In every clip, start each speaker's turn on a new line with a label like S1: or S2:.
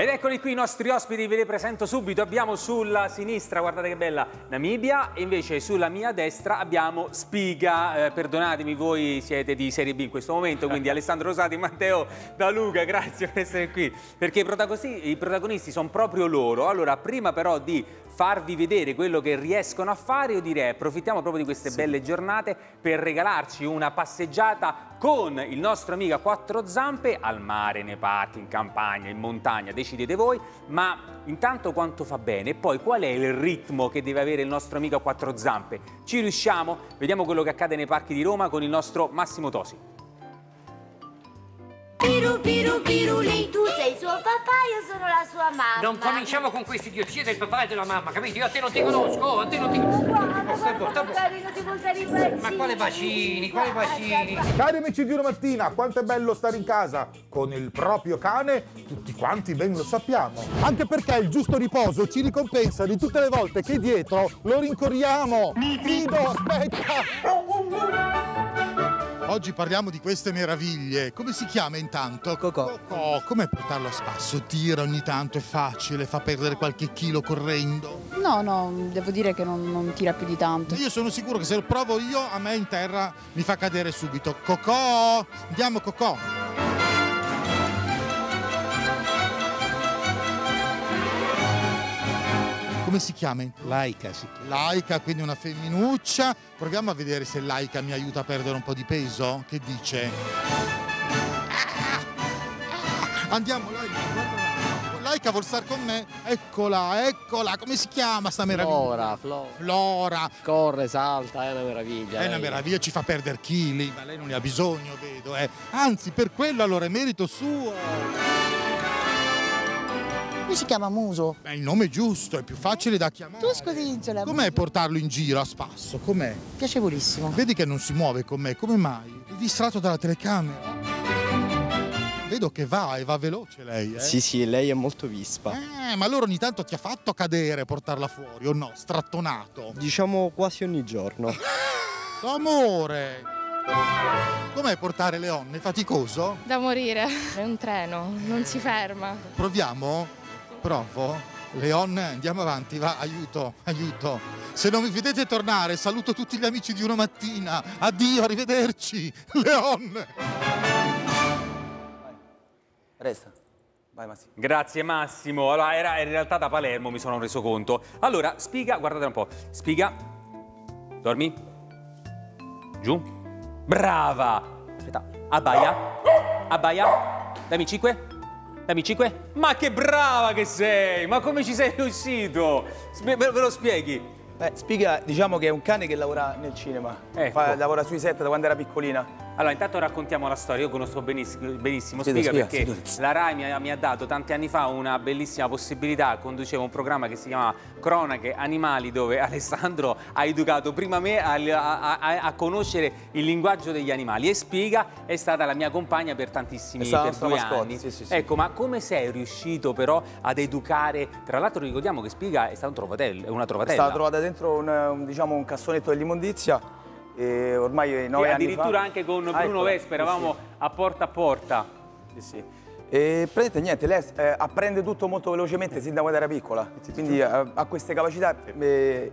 S1: Ed eccoli qui i nostri ospiti, ve li presento subito. Abbiamo sulla sinistra, guardate che bella, Namibia e invece sulla mia destra abbiamo Spiga. Eh, perdonatemi, voi siete di Serie B in questo momento, quindi Alessandro Rosati, Matteo Da Luca, grazie per essere qui. Perché i protagonisti, i protagonisti sono proprio loro. Allora, prima però di farvi vedere quello che riescono a fare, io direi approfittiamo proprio di queste sì. belle giornate per regalarci una passeggiata con il nostro amico a quattro zampe al mare, nei parchi, in campagna, in montagna, decidete voi, ma intanto quanto fa bene e poi qual è il ritmo che deve avere il nostro amico a quattro zampe? Ci riusciamo? Vediamo quello che accade nei parchi di Roma con il nostro Massimo Tosi.
S2: Piru, piru, piru, lei tu sei suo papà, io sono la sua mamma.
S3: Non cominciamo con queste idiozie del papà e della mamma, capito? Io a te non ti conosco, oh, a te non ti conosco.
S2: Guarda, guarda, carino, ti vuol dare i bacini.
S3: Ma quale bacini, quale bacini?
S4: Cari amici di una mattina, quanto è bello stare in casa con il proprio cane, tutti quanti ben lo sappiamo. Anche perché il giusto riposo ci ricompensa di tutte le volte che dietro lo rincorriamo. Fido, aspetta! Oggi parliamo di queste meraviglie. Come si chiama intanto?
S5: Cocò.
S4: Cocò. Come portarlo a spasso? Tira ogni tanto, è facile, fa perdere qualche chilo correndo?
S5: No, no, devo dire che non, non tira più di tanto.
S4: Io sono sicuro che se lo provo io, a me in terra mi fa cadere subito. Cocò! Andiamo, Cocò! Come si chiama?
S5: Laica si
S4: chiama. Laica, quindi una femminuccia. Proviamo a vedere se Laica mi aiuta a perdere un po' di peso. Che dice? Andiamo, Laica. Laica vuol stare con me? Eccola, eccola. Come si chiama sta meraviglia?
S5: Flora, Flora.
S4: Flora.
S5: Corre, salta, è una meraviglia.
S4: È una meraviglia, ci fa perdere chili, ma lei non ne ha bisogno, vedo. Eh. Anzi, per quello allora è merito suo.
S5: Lui si chiama Muso.
S4: È il nome giusto, è più facile da chiamare.
S5: Tu scodinzola.
S4: Com'è portarlo in giro a spasso? Com'è?
S5: Piacevolissimo.
S4: Vedi che non si muove con me, come mai? È distratto dalla telecamera. Vedo che va e va veloce lei, eh?
S6: Sì, sì, lei è molto vispa.
S4: Eh, ma allora ogni tanto ti ha fatto cadere portarla fuori, o no? Strattonato.
S6: Diciamo quasi ogni giorno.
S4: Amore! Com'è portare Leon? È faticoso?
S7: Da morire, è un treno, non si ferma.
S4: Proviamo? Provo. Leon, andiamo avanti, va, aiuto, aiuto. Se non mi vedete tornare, saluto tutti gli amici di una mattina. Addio, arrivederci. Leon!
S1: Resta. Vai Massimo. Grazie Massimo. Allora, era in realtà da Palermo, mi sono reso conto. Allora, spiga, guardate un po'. Spiga. Dormi. Giù. Brava. Aspetta. Abbaia. Abbaia. Dammi 5. Dammi 5. Ma che brava che sei! Ma come ci sei riuscito? Ve lo spieghi?
S8: Beh, Spiga diciamo che è un cane che lavora nel cinema. Ecco. Fa, lavora sui set da quando era piccolina.
S1: Allora, intanto raccontiamo la storia. Io conosco benissimo, benissimo Spiga, Spiga perché Spiga. la RAI mi ha, mi ha, dato tanti anni fa una bellissima possibilità. Conducevo un programma che si chiama Cronache Animali, dove Alessandro ha educato prima me a, a, a, a conoscere il linguaggio degli animali. E Spiga è stata la mia compagna per tantissimi per due mascotte. anni. Sì, sì, sì. Ecco, ma come sei riuscito però ad educare? Tra l'altro ricordiamo che Spiga è stato un trovatello, è una trovatella. È
S8: stata trovata dentro un, un, diciamo, un cassonetto dell'immondizia e ormai nove
S1: e
S8: anni
S1: addirittura anche con ah, Bruno ecco, Vespa eravamo sì. a porta a porta.
S8: Sì, sì. E praticamente niente, lei eh, apprende tutto molto velocemente sin da quando era piccola, quindi eh, ha queste capacità, eh,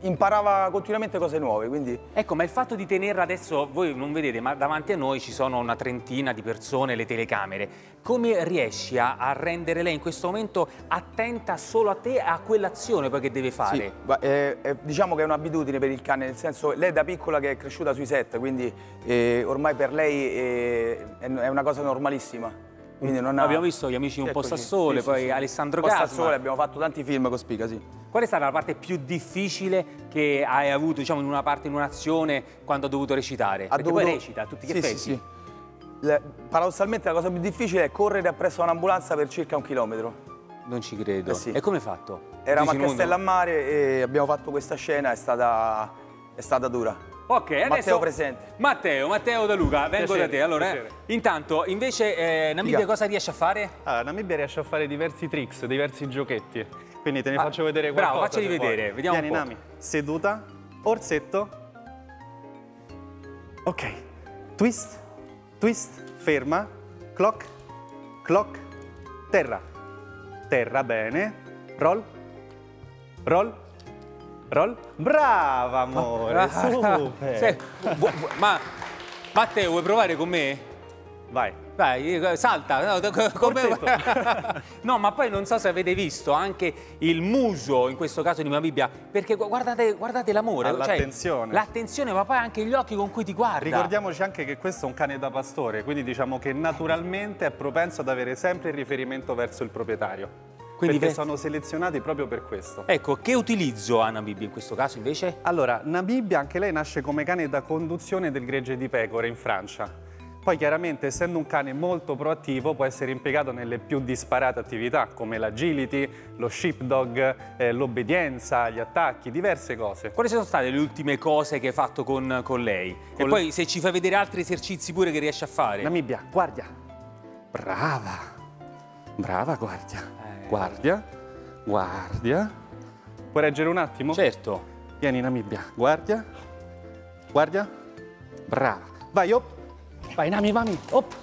S8: imparava continuamente cose nuove. Quindi...
S1: Ecco, ma il fatto di tenerla adesso, voi non vedete, ma davanti a noi ci sono una trentina di persone, le telecamere. Come riesci a, a rendere lei in questo momento attenta solo a te e a quell'azione che deve fare?
S8: Sì, eh, eh, diciamo che è un'abitudine per il cane, nel senso, lei da piccola che è cresciuta sui set, quindi eh, ormai per lei è una cosa normalissima.
S1: Ha... Abbiamo visto gli amici un po' Sassole, sì, poi sì, Alessandro Gasma. Un po' Sassole,
S8: abbiamo fatto tanti film con Spica, sì.
S1: Qual è stata la parte più difficile che hai avuto, diciamo, in una parte, in un'azione, quando ha dovuto recitare? Ha Perché dovuto... poi recita a tutti gli effetti. Sì, sì.
S8: Le... Paradossalmente la cosa più difficile è correre appresso a un'ambulanza per circa un chilometro.
S1: Non ci credo. Eh sì. E come hai fatto?
S8: Eravamo a Castellammare e abbiamo fatto questa scena, è stata, è stata dura.
S1: Ok, adesso...
S8: Matteo presente.
S1: Matteo, Matteo Da Luca, vengo piacere, da te. Allora, eh, intanto, invece, eh, Namibia Dica. cosa riesce a fare?
S9: Allora, Namibia riesce a fare diversi tricks, diversi giochetti. Quindi te ne ah, faccio vedere qualcosa.
S1: Bravo, facceli vedere, vuoi. vediamo
S9: Vieni, Nami. Seduta, orsetto. Ok. Twist, twist, ferma, clock, clock, terra. terra, bene. Roll, roll, roll. Brava, amore, super.
S1: Se- vu- vu- ma Matteo, vuoi provare con me?
S9: Vai.
S1: Vai, eh, salta. No, co- come-. No, ma poi non so se avete visto anche il muso, in questo caso di Mia Bibbia, perché gu- guardate, guardate l'amore. cioè,
S9: All'attenzione.
S1: l'attenzione, ma poi anche gli occhi con cui ti guarda.
S9: Ricordiamoci anche che questo è un cane da pastore, quindi diciamo che naturalmente è propenso ad avere sempre il riferimento verso il proprietario.
S1: Quindi
S9: perché sono selezionati proprio per questo.
S1: Ecco, che utilizzo ha una Bibbia in questo caso invece?
S9: Allora, Namibia anche lei nasce come cane da conduzione del gregge di pecore in Francia. Poi chiaramente essendo un cane molto proattivo può essere impiegato nelle più disparate attività come l'agility, lo sheepdog, eh, l'obbedienza, gli attacchi, diverse cose.
S1: Quali sono state le ultime cose che hai fatto con, con lei? E
S9: Con-
S1: poi se ci fai vedere altri esercizi pure che riesci a fare.
S9: Namibia, guardia. Brava. Brava, guardia. Guardia. Guardia. Puoi reggere un attimo?
S1: Certo.
S9: Vieni Namibia, guardia. Guardia. Brava. Vai, op. Vai, Nami, mami. Op.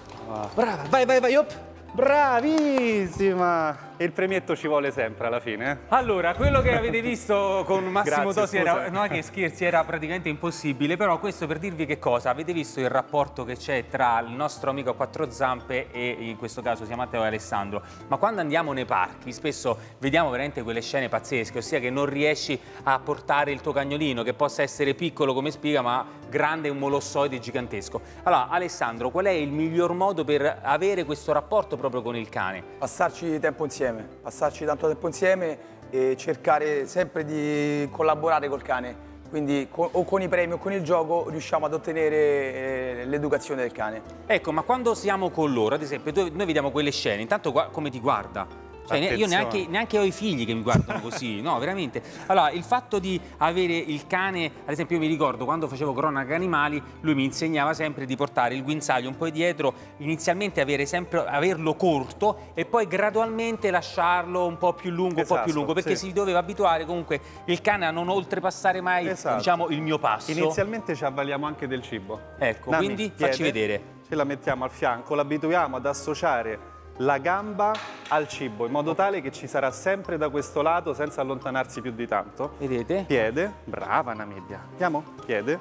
S9: Brava. Vai, vai, vai, op. Bravissima. E il premietto ci vuole sempre alla fine, eh?
S1: Allora, quello che avete visto con Massimo
S9: Grazie,
S1: Tosi era, no che scherzi, era praticamente impossibile, però questo per dirvi che cosa, avete visto il rapporto che c'è tra il nostro amico a quattro zampe e in questo caso sia Matteo e Alessandro, ma quando andiamo nei parchi spesso vediamo veramente quelle scene pazzesche, ossia che non riesci a portare il tuo cagnolino, che possa essere piccolo come spiga, ma grande un molossoide gigantesco. Allora, Alessandro, qual è il miglior modo per avere questo rapporto proprio con il cane?
S8: Passarci tempo insieme, passarci tanto tempo insieme e cercare sempre di collaborare col cane. Quindi o con i premi o con il gioco riusciamo ad ottenere eh, l'educazione del cane.
S1: Ecco, ma quando siamo con loro, ad esempio, noi vediamo quelle scene, intanto come ti guarda? Cioè, io neanche, neanche ho i figli che mi guardano così, no, veramente. Allora, il fatto di avere il cane, ad esempio, io mi ricordo quando facevo cronaca animali, lui mi insegnava sempre di portare il guinzaglio un po' dietro, inizialmente avere sempre, averlo corto e poi gradualmente lasciarlo un po' più lungo, un po' più
S9: Esatto,
S1: lungo, perché
S9: sì.
S1: si doveva abituare comunque il cane a non oltrepassare mai,
S9: Esatto.
S1: diciamo, il mio passo.
S9: Inizialmente ci avvaliamo anche del cibo.
S1: Ecco,
S9: Nami,
S1: quindi
S9: piede,
S1: facci vedere.
S9: Ce la mettiamo al fianco, l'abituiamo ad associare la gamba al cibo in modo tale che ci sarà sempre da questo lato senza allontanarsi più di tanto.
S1: Vedete?
S9: Piede, brava Namibia. Andiamo, piede.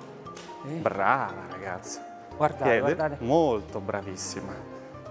S9: Brava ragazza.
S1: Guardate,
S9: Piede,
S1: guardate.
S9: molto bravissima.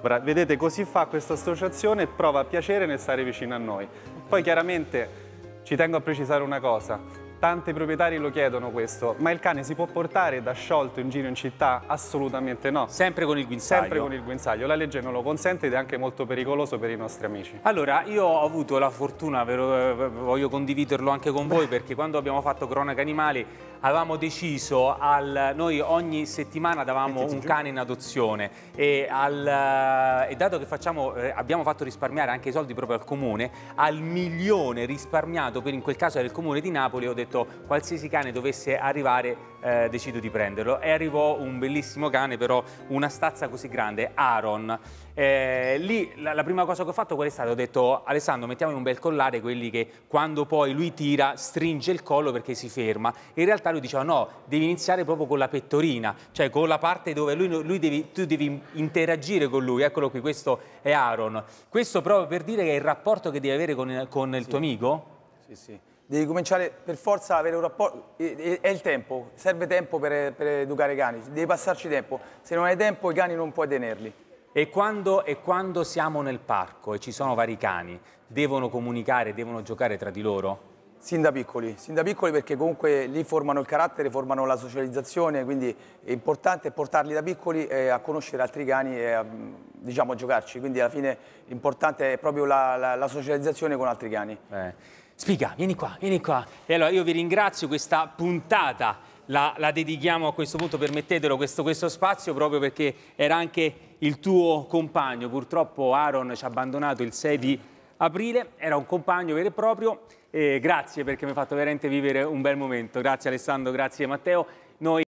S9: Bra- vedete, così fa questa associazione e prova piacere nel stare vicino a noi. Poi chiaramente ci tengo a precisare una cosa. Tanti proprietari lo chiedono questo, ma il cane si può portare da sciolto in giro in città? Assolutamente no.
S1: Sempre con il guinzaglio.
S9: Sempre con il guinzaglio. La legge non lo consente ed è anche molto pericoloso per i nostri amici.
S1: Allora, io ho avuto la fortuna, voglio condividerlo anche con voi, perché quando abbiamo fatto Cronaca Animali avevamo deciso, al, noi ogni settimana davamo un cane in adozione e, al, e dato che facciamo, eh, abbiamo fatto risparmiare anche i soldi proprio al comune, al milione risparmiato, per in quel caso era il comune di Napoli, ho detto qualsiasi cane dovesse arrivare eh, decido di prenderlo e arrivò un bellissimo cane però una stazza così grande, Aaron. Eh, lì la, la prima cosa che ho fatto qual è stata? Ho detto Alessandro mettiamo un bel collare, quelli che quando poi lui tira stringe il collo perché si ferma. In realtà lui diceva no, devi iniziare proprio con la pettorina, cioè con la parte dove lui, lui devi, tu devi interagire con lui. Eccolo qui, questo è Aaron. Questo proprio per dire che è il rapporto che devi avere con, con il tuo amico?
S8: Sì, sì. Devi cominciare per forza ad avere un rapporto. È il tempo, serve tempo per, per educare i cani, devi passarci tempo. Se non hai tempo i cani non puoi tenerli.
S1: E quando, e quando siamo nel parco e ci sono vari cani, devono comunicare, devono giocare tra di loro?
S8: Sin da piccoli, sin da piccoli perché comunque lì formano il carattere, formano la socializzazione, quindi è importante portarli da piccoli a conoscere altri cani e a, diciamo, a giocarci. Quindi alla fine l'importante è proprio la, la- la socializzazione con altri cani.
S1: Eh. Spiga, vieni qua, vieni qua. E allora io vi ringrazio, questa puntata la, la dedichiamo a questo punto, permettetelo, questo, questo spazio proprio perché era anche il tuo compagno. Purtroppo Aaron ci ha abbandonato il 6 di aprile, era un compagno vero e proprio. E grazie perché mi ha fatto veramente vivere un bel momento. Grazie Alessandro, grazie Matteo. Noi